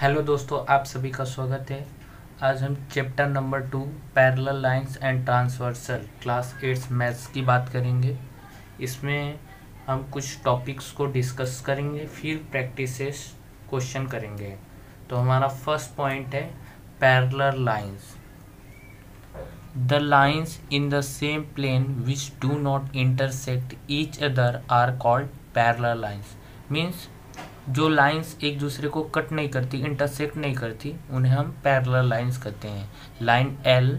Hello दोस्तों, आप सभी का स्वागत है। आज हम chapter number two, parallel lines and transversal class eights maths की बात करेंगे। इसमें हम कुछ टॉपिक्स को डिस्कस करेंगे, फिर प्रैक्टिसेस क्वेश्चन करेंगे। तो हमारा फ़र्स्ट पॉइंट है, parallel lines. The lines in the same plane which do not intersect each other are called parallel lines. Means जो लाइंस एक दूसरे को कट नहीं करती इंटरसेक्ट नहीं करती, उन्हें हम पैरेलल लाइंस कहते हैं। Line L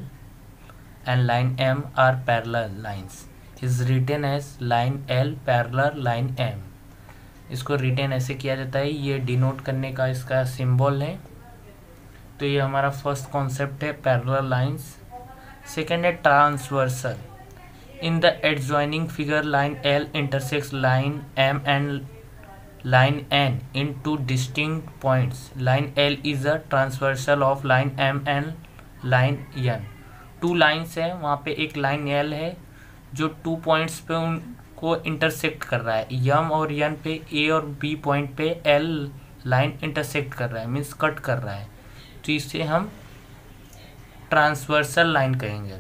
and line M are parallel lines is written as line L parallel line M इसको रिटेन ऐसे किया जाता है, ये डिनोट करने का इसका सिंबल है। तो ये हमारा फ़र्स्ट कॉन्सेप्ट है पैरेलल लाइंस सेकेंड है transversal in the adjoining figure line L intersects line M and line n in two distinct points. Line L is a transversal of line M and line N. Two lines है, वहाँ पे एक line L है, जो to points पे उनको intersect कर रहा है यम और यन पे, ए और बी पॉइंट पे एल लाइन इंटरसेक्ट कर रहा है मीन्स कट कर रहा है तो इसे हम ट्रांसवर्सल लाइन कहेंगे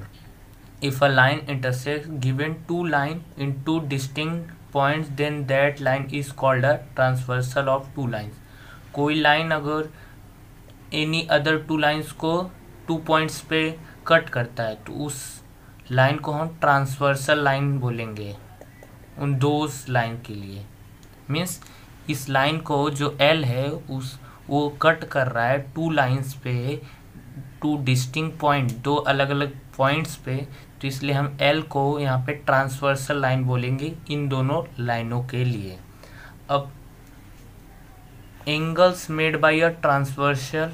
if a line intersect given two line in two distinct points then that line is called a transversal of two lines कोई लाइन अगर एनी अदर टू लाइन्स को टू पॉइंट्स पे कट करता है तो उस line को हम ट्रांसवर्सल लाइन बोलेंगे, उन दो लाइन के लिए। मीन्स इस लाइन को जो एल है, उस, वो कट कर रहा है टू लाइन्स पे टू डिस्टिंग पॉइंट दो अलग अलग पॉइंट्स पे तो इसलिए हम एल को यहाँ पे ट्रांसवर्सल लाइन बोलेंगे इन दोनों लाइनों के लिए। अब angles made by a transversal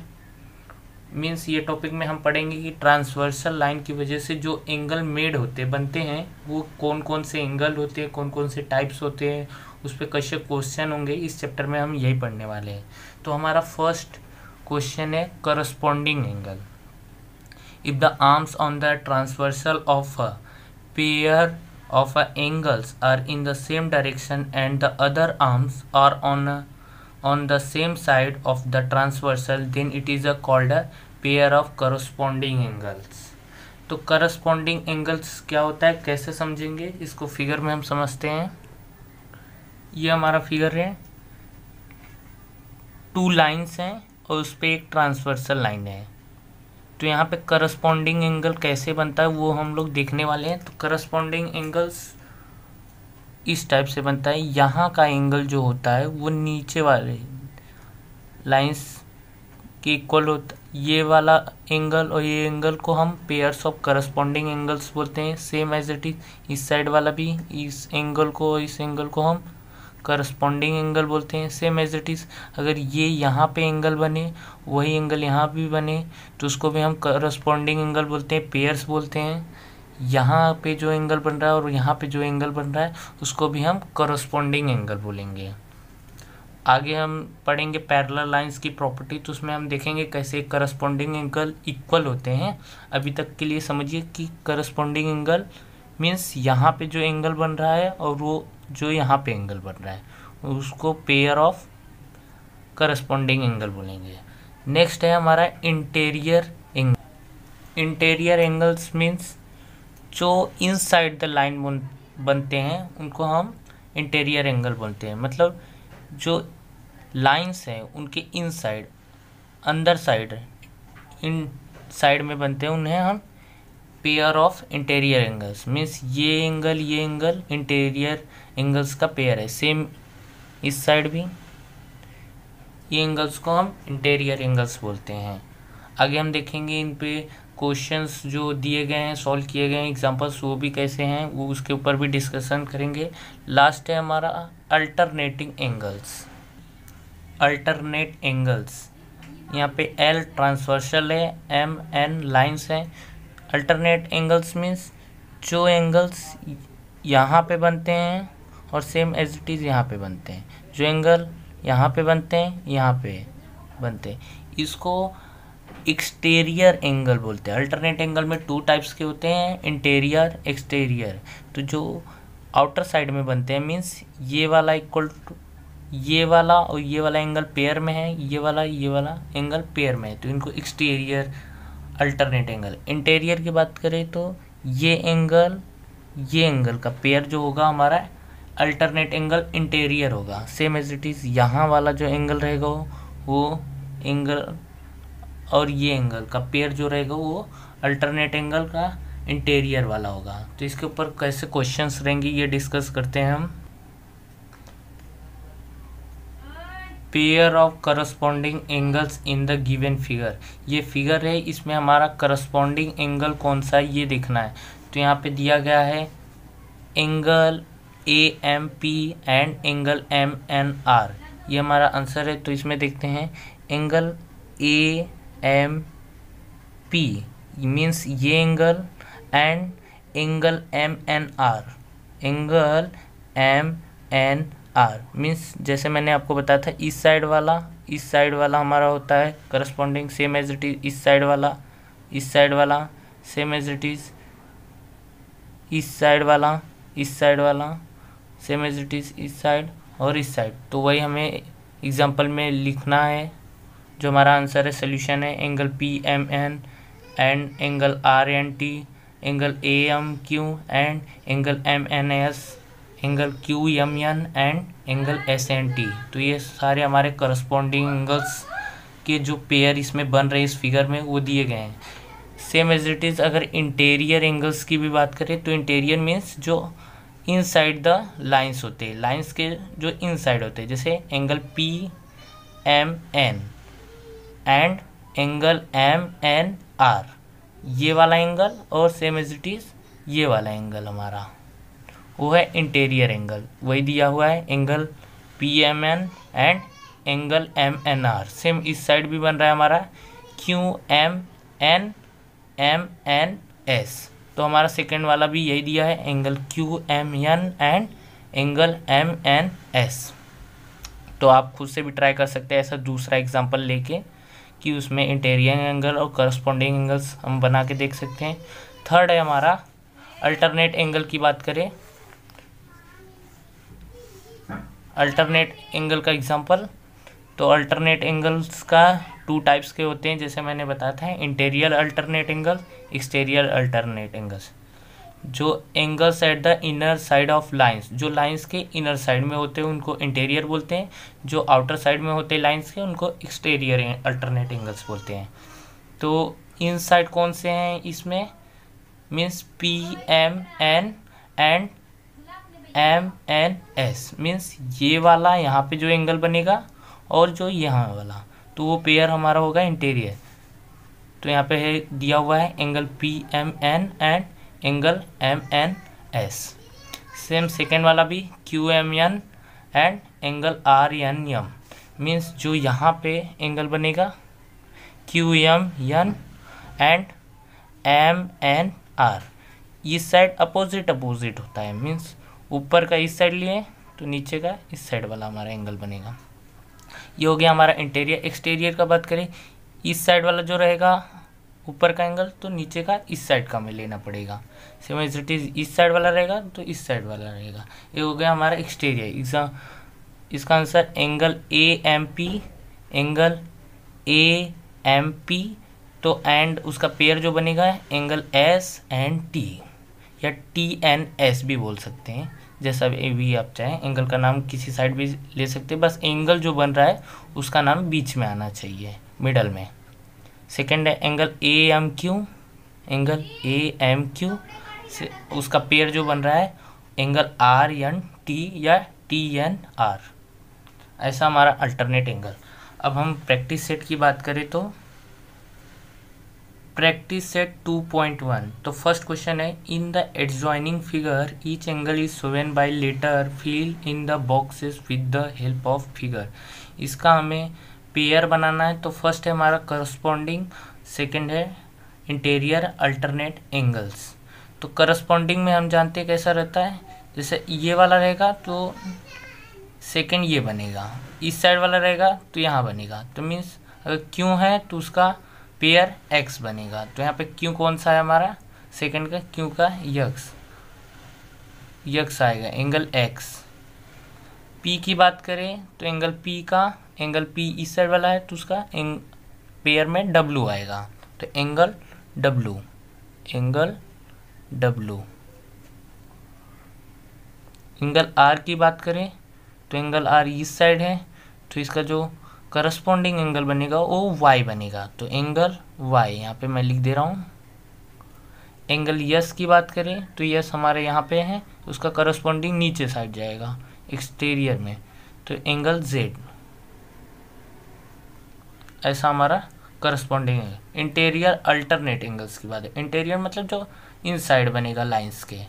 means ये टॉपिक में हम पढ़ेंगे कि ट्रांसवर्सल लाइन की वजह से जो एंगल मेड होते बनते हैं, वो कौन कौन से एंगल होते हैं कौन कौन से टाइप्स होते हैं, उस पर कैसे क्वेश्चन होंगे। इस चैप्टर में हम यही पढ़ने वाले हैं। तो हमारा फ़र्स्ट क्वेश्चन है corresponding angle if the arms on the transversal of a pair of angles are in the same direction and the other arms are on a, on the same side of the transversal then it is a called a pair of corresponding angles तो corresponding angles क्या होता है कैसे समझेंगे इसको figure में हम समझते हैं ये हमारा फिगर है टू लाइंस हैं और उस पर एक ट्रांसवर्सल लाइन है तो यहाँ पे करस्पॉन्डिंग एंगल कैसे बनता है वो हम लोग देखने वाले हैं। तो करस्पॉन्डिंग एंगल्स इस टाइप से बनता है। यहाँ का एंगल जो होता है, वो नीचे वाले लाइंस के इक्वल होता ये वाला एंगल और ये एंगल को हम पेयर्स ऑफ़ करस्पॉन्डिंग एंगल्स बोलते हैं। सेम एज इट इज़ इस साइड वाला भी, इस एंगल को, इस एंगल को हम करस्पॉन्डिंग एंगल बोलते हैं सेम एज इट इज़ अगर ये यहाँ पे एंगल बने, वही एंगल यहाँ भी बने तो उसको भी हम करस्पॉन्डिंग एंगल बोलते हैं पेयर्स बोलते हैं. यहाँ पे जो एंगल बन रहा है और यहाँ पे जो एंगल बन रहा है, उसको भी हम करस्पॉन्डिंग एंगल बोलेंगे. आगे हम पढ़ेंगे पैरेलल लाइंस की प्रॉपर्टी तो उसमें हम देखेंगे कैसे करस्पॉन्डिंग एंगल इक्वल होते हैं. अभी तक के लिए समझिए कि करस्पॉन्डिंग एंगल मीन्स यहाँ पे जो एंगल बन रहा है और वो जो यहाँ पे एंगल बन रहा है, उसको पेयर ऑफ़ करस्पॉन्डिंग एंगल बोलेंगे। नेक्स्ट है हमारा interior angle interior angles means जो इन साइड द लाइन बनते हैं, उनको हम इंटेरियर एंगल बोलते हैं। मतलब जो लाइंस हैं, उनके इन साइड अंदर साइड इन साइड में बनते हैं, उन्हें हम pair of interior angles means ये एंगल ये एंगल इंटेरियर एंगल्स का पेयर है. सेम इस साइड भी. ये एंगल्स को हम इंटेरियर एंगल्स बोलते हैं. आगे हम देखेंगे इन पे क्वेश्चंस जो दिए गए हैं सॉल्व किए गए हैं एग्जांपल्स वो भी कैसे हैं, वो उसके ऊपर भी डिस्कशन करेंगे. लास्ट है हमारा अल्टरनेटिंग एंगल्स अल्टरनेट एंगल्स यहाँ पे एल ट्रांसवर्सल है एम एन लाइंस हैं. अल्टरनेट एंगल्स मीन्स जो एंगल्स यहाँ पे बनते हैं और सेम एज इट इज़ यहाँ पे बनते हैं। जो एंगल यहाँ पे बनते हैं, यहाँ पे बनते हैं। इसको एक्सटेरियर एंगल बोलते हैं। अल्टरनेट एंगल में टू टाइप्स के होते हैं इंटेरियर एक्सटेरियर तो जो आउटर साइड में बनते हैं मीन्स ये वाला इक्वल टू ये वाला और ये वाला एंगल पेयर में है, ये वाला ये वाला एंगल पेयर में है। तो इनको एक्सटीरियर अल्टरनेट एंगल इंटीरियर की बात करें तो ये एंगल ये एंगल का पेयर जो होगा हमारा अल्टरनेट एंगल इंटीरियर होगा. सेम एज इट इज़ यहाँ वाला जो एंगल रहेगा वो वो एंगल और ये एंगल का पेयर जो रहेगा वो अल्टरनेट एंगल का इंटीरियर वाला होगा. तो इसके ऊपर कैसे क्वेश्चंस रहेंगे ये डिस्कस करते हैं हम. Pair of corresponding angles in the given figure ये फिगर है, इसमें हमारा करस्पॉन्डिंग एंगल कौन सा है, ये देखना है। तो यहाँ पे दिया गया है angle A M P and angle M N R ये हमारा आंसर है तो इसमें देखते हैं। Angle A M P means ये angle and angle M N R angle M N R means जैसे मैंने आपको बताया था इस साइड वाला इस साइड वाला हमारा होता है corresponding same as it is इस साइड वाला इस साइड वाला सेम एज इट इज़ इस साइड वाला इस साइड वाला सेम एज इट इज़ इस साइड और इस साइड तो वही हमें एग्जांपल में लिखना है, जो हमारा आंसर है सोल्यूशन है angle P M N and angle R N T angle A M Q and angle M N S angle Q M N and angle S N T तो ये सारे हमारे करस्पॉन्डिंग एंगल्स के जो pair इसमें बन रहे इस फिगर में, वो दिए गए हैं। सेम एज इट इज़ अगर इंटीरियर एंगल्स की भी बात करें तो इंटीरियर मीन्स जो इन साइड द लाइन्स होते हैं। लाइन्स के जो इन साइड होते हैं, जैसे angle P M N and angle M N R ये वाला एंगल और सेम एज इट इज़ ये वाला एंगल हमारा। वो है इंटीरियर एंगल वही दिया हुआ है angle P M N and angle M N R same इस साइड भी बन रहा है हमारा. Q M N M N S तो हमारा सेकेंड वाला भी यही दिया है angle Q M N and angle M N S तो आप खुद से भी ट्राई कर सकते हैं ऐसा दूसरा एग्जांपल लेके कि उसमें इंटीरियर एंगल और करस्पॉन्डिंग एंगल्स हम बना के देख सकते हैं. थर्ड है हमारा अल्टरनेट एंगल की बात करें. अल्टरनेट एंगल का एग्जांपल तो अल्टरनेट एंगल्स का टू टाइप्स के होते हैं, जैसे मैंने बताया था interior alternate angle exterior alternate angles जो angles at the inner side of lines जो लाइंस के इनर साइड में होते हैं, उनको इंटीरियर बोलते हैं. जो आउटर साइड में होते हैं लाइंस के, उनको एक्सटीरियर अल्टरनेट एंगल्स बोलते हैं. तो इन साइड कौन से हैं इसमें? Means P M N and M N S means ये वाला यहाँ पे जो एंगल बनेगा और जो यहाँ वाला। तो वो पेयर हमारा होगा इंटीरियर तो यहाँ पे है, दिया हुआ है angle P M N and angle M N S same second वाला भी Q M N and angle R N M means जो यहाँ पे एंगल बनेगा Q M N and M N R ये साइड अपोजिट अपोजिट होता है। Means ऊपर का इस साइड लिए तो नीचे का इस साइड वाला हमारा एंगल बनेगा। ये हो गया हमारा इंटीरियर एक्सटीरियर का बात करें, इस साइड वाला जो रहेगा, ऊपर का एंगल तो नीचे का इस साइड का हमें लेना पड़ेगा। सेम एज इट इज़ इस साइड वाला रहेगा तो इस साइड वाला रहेगा। ये हो गया हमारा एक्सटीरियर इसका इसका answer angle A M P angle A M P तो एंड उसका पेयर जो बनेगा एंगल एस एंड टी या टी एन एस भी बोल सकते हैं। जैसा भी आप चाहें एंगल का नाम किसी साइड भी ले सकते हैं। बस एंगल जो बन रहा है, उसका नाम बीच में आना चाहिए मिडल में। सेकेंड है angle A M Q angle A M Q से उसका पेयर जो बन रहा है एंगल आर एन टी या टी एन आर ऐसा हमारा अल्टरनेट एंगल अब हम प्रैक्टिस सेट की बात करें तो प्रैक्टिस सेट 2.1 तो फ़र्स्ट क्वेश्चन है in the adjoining figure each angle is shown by letter fill in the boxes with the help of figure इसका हमें पेयर बनाना है तो फ़र्स्ट है हमारा करस्पॉन्डिंग सेकंड है इंटीरियर अल्टरनेट एंगल्स तो करस्पॉन्डिंग में हम जानते हैं कैसा रहता है? जैसे ये वाला रहेगा तो सेकेंड ये बनेगा. इस साइड वाला रहेगा तो यहाँ बनेगा. तो मीन्स अगर क्यों है तो उसका पेयर एक्स बनेगा। तो यहाँ पे क्यू कौन सा है हमारा? सेकंड का, क्यू का? यक्स यक्स आएगा एंगल एक्स पी की बात करें तो एंगल पी का एंगल पी इस साइड वाला है तो उसका एंग पेयर में डब्लू आएगा। तो angle W angle W angle R की बात करें तो एंगल आर इस साइड है तो इसका जो करस्पॉन्डिंग एंगल बनेगा, वो वाई बनेगा। तो एंगल वाई यहाँ पे मैं लिख दे रहा हूँ। एंगल यस की बात करें तो यस हमारे यहाँ पे है, उसका करस्पॉन्डिंग नीचे साइड जाएगा एक्सटीरियर में। तो एंगल जेड ऐसा हमारा करस्पॉन्डिंग है। इंटीरियर अल्टरनेट एंगल्स की बात है। इंटीरियर मतलब जो इन साइड बनेगा लाइंस के।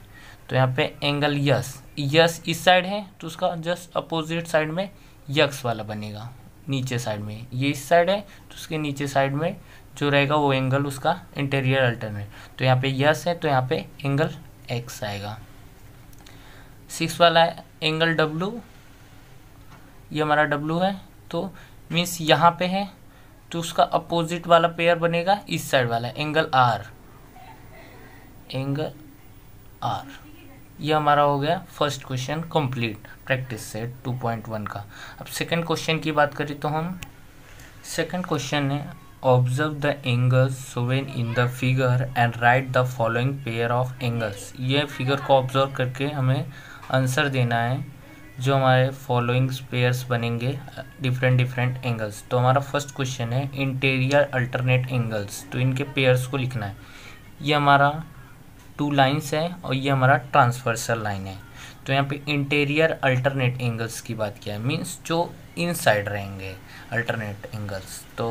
तो यहाँ पे एंगल यस यस इस साइड है तो उसका जस्ट अपोजिट साइड में यक्स वाला बनेगा। नीचे साइड में। ये इस साइड है तो उसके नीचे साइड में जो रहेगा वो एंगल उसका इंटीरियर अल्टरनेट तो यहाँ पे यस है तो यहाँ पे एंगल एक्स आएगा। सिक्स वाला है एंगल डब्लू ये हमारा डब्लू है तो मीन्स यहाँ पे है तो उसका अपोजिट वाला पेयर बनेगा, इस साइड वाला एंगल आर एंगल आर ये हमारा हो गया first question complete practice set 2.1 का। अब सेकंड क्वेश्चन की बात करें तो हम सेकंड क्वेश्चन है observe the angles shown in the figure and write the following pair of angles ये फिगर को ऑब्ज़र्व करके हमें आंसर देना है, जो हमारे फॉलोइंग पेयर्स बनेंगे डिफरेंट डिफरेंट एंगल्स तो हमारा फ़र्स्ट क्वेश्चन है इंटीरियर अल्टरनेट एंगल्स तो इनके पेयर्स को लिखना है। ये हमारा टू लाइंस है और ये हमारा ट्रांसवर्सल लाइन है। तो यहाँ पे इंटीरियर अल्टरनेट एंगल्स की बात किया है। मीन्स जो इन साइड रहेंगे अल्टरनेट एंगल्स तो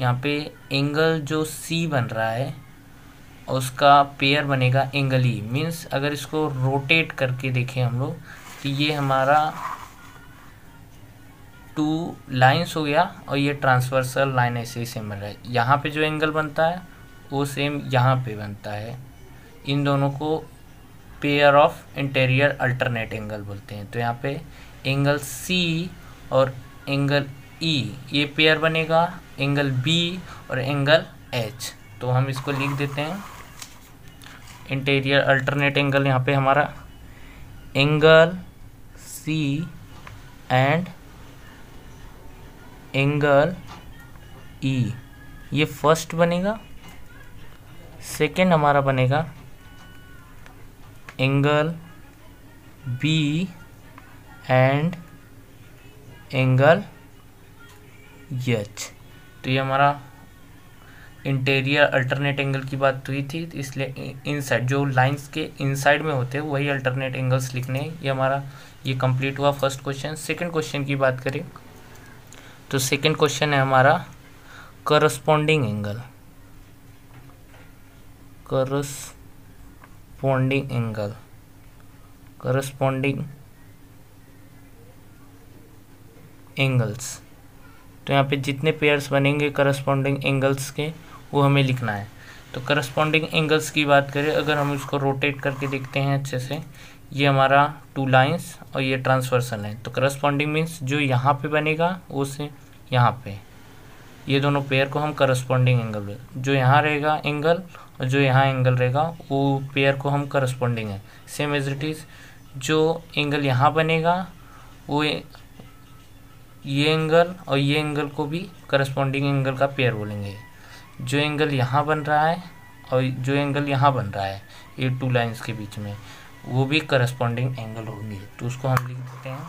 यहाँ पे एंगल जो सी बन रहा है, उसका पेयर बनेगा एंगल ई मीन्स अगर इसको रोटेट करके देखें हम लोग तो ये हमारा टू लाइंस हो गया और ये ट्रांसवर्सल लाइन ऐसे ही सेम बन रहा है। यहाँ पे जो एंगल बनता है, वो सेम यहाँ पे बनता है। इन दोनों को pair of interior alternate angle बोलते हैं। तो यहाँ पे एंगल सी और एंगल ई e, ये पेयर बनेगा एंगल बी और एंगल एच तो हम इसको लिख देते हैं। इंटेरियर अल्टरनेट एंगल यहाँ पे हमारा angle C and angle E ये फ़र्स्ट बनेगा सेकेंड हमारा बनेगा angle B and angle H तो ये हमारा इंटीरियर अल्टरनेट एंगल की बात हुई थी तो इसलिए इन साइड जो लाइंस के इनसाइड में होते हैं, वही अल्टरनेट एंगल्स लिखने हैं। ये हमारा, ये कंप्लीट हुआ फ़र्स्ट क्वेश्चन सेकंड क्वेश्चन की बात करें तो सेकंड क्वेश्चन है हमारा करस्पॉन्डिंग एंगल करस corresponding angle. Corresponding एंगल्स तो यहाँ पे जितने पेयर्स बनेंगे करस्पॉन्डिंग एंगल्स के, वो हमें लिखना है। तो करस्पॉन्डिंग एंगल्स की बात करें, अगर हम इसको रोटेट करके देखते हैं अच्छे से, ये हमारा टू लाइंस और ये ट्रांसवर्सल है। तो करस्पॉन्डिंग मीन्स जो यहाँ पे बनेगा, वो से यहाँ पे। ये दोनों पेयर को हम करस्पॉन्डिंग एंगल जो यहाँ रहेगा एंगल और जो यहाँ एंगल रहेगा, वो पेयर को हम करस्पॉन्डिंग है। सेम एज इट इज़ जो एंगल यहाँ बनेगा, वो ये एंगल और ये एंगल को भी करस्पॉन्डिंग एंगल का पेयर बोलेंगे। जो एंगल यहाँ बन रहा है और जो एंगल यहाँ बन रहा है, ये टू लाइंस के बीच में, वो भी करस्पॉन्डिंग एंगल होंगे। तो उसको हम लिख देते हैं।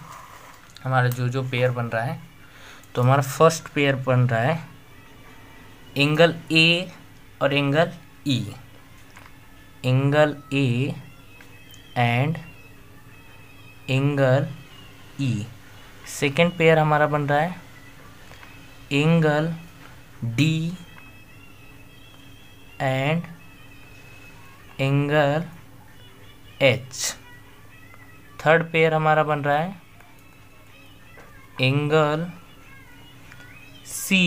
हमारा जो जो पेयर बन रहा है तो हमारा फ़र्स्ट पेयर बन रहा है एंगल ए और angle E angle A and angle E second pair हमारा बन रहा है। Angle D and angle H third pair हमारा बन रहा है। एंगल सी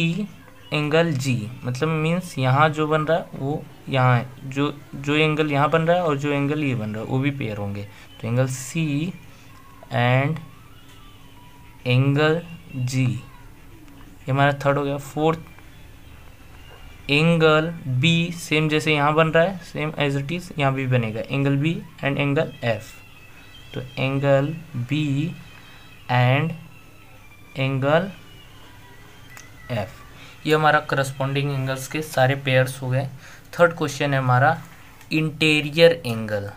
एंगल जी मतलब मीन्स यहाँ जो बन रहा है, वो यहाँ है। जो जो एंगल यहाँ बन रहा है और जो एंगल ये बन रहा है, वो भी पेयर होंगे। तो angle C and angle G ये हमारा थर्ड हो गया। फोर्थ एंगल बी सेम जैसे यहाँ बन रहा है सेम एज इट इज़ यहाँ भी बनेगा। Angle B and angle F तो angle B and angle F ये हमारा करस्पॉन्डिंग एंगल्स के सारे पेयर्स हो गए। थर्ड क्वेश्चन है हमारा इंटीरियर एंगल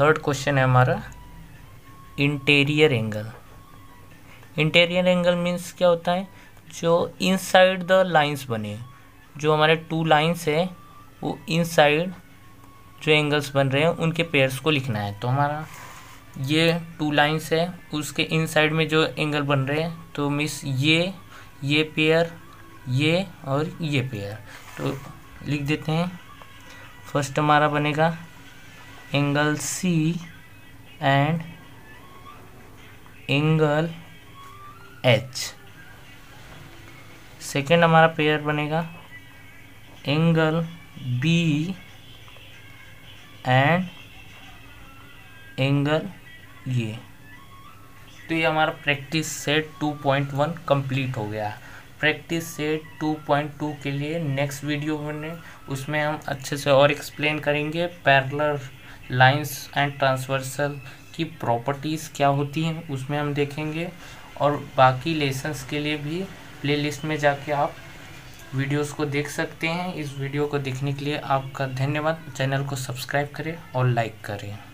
थर्ड क्वेश्चन है हमारा interior angle interior angle means क्या होता है? जो इनसाइड द लाइंस बने। जो हमारे टू लाइंस है, वो इनसाइड जो एंगल्स बन रहे हैं, उनके पेयर्स को लिखना है। तो हमारा ये टू लाइंस है, उसके इनसाइड में जो एंगल बन रहे हैं तो मिस ये ये पेयर ये और ये पेयर तो लिख देते हैं. फ़र्स्ट हमारा बनेगा angle C and angle H second हमारा पेयर बनेगा एंगल बी एंड एंगल ये तो ये हमारा प्रैक्टिस सेट 2.1 कंप्लीट हो गया। प्रैक्टिस सेट 2.2 के लिए नेक्स्ट वीडियो बने उसमें हम अच्छे से और एक्सप्लेन करेंगे पैरलर लाइंस एंड ट्रांसवर्सल की प्रॉपर्टीज़ क्या होती हैं, उसमें हम देखेंगे। और बाकी लेसन्स के लिए भी प्लेलिस्ट में जाके आप वीडियोस को देख सकते हैं। इस वीडियो को देखने के लिए आपका धन्यवाद। चैनल को सब्सक्राइब करें और लाइक करें।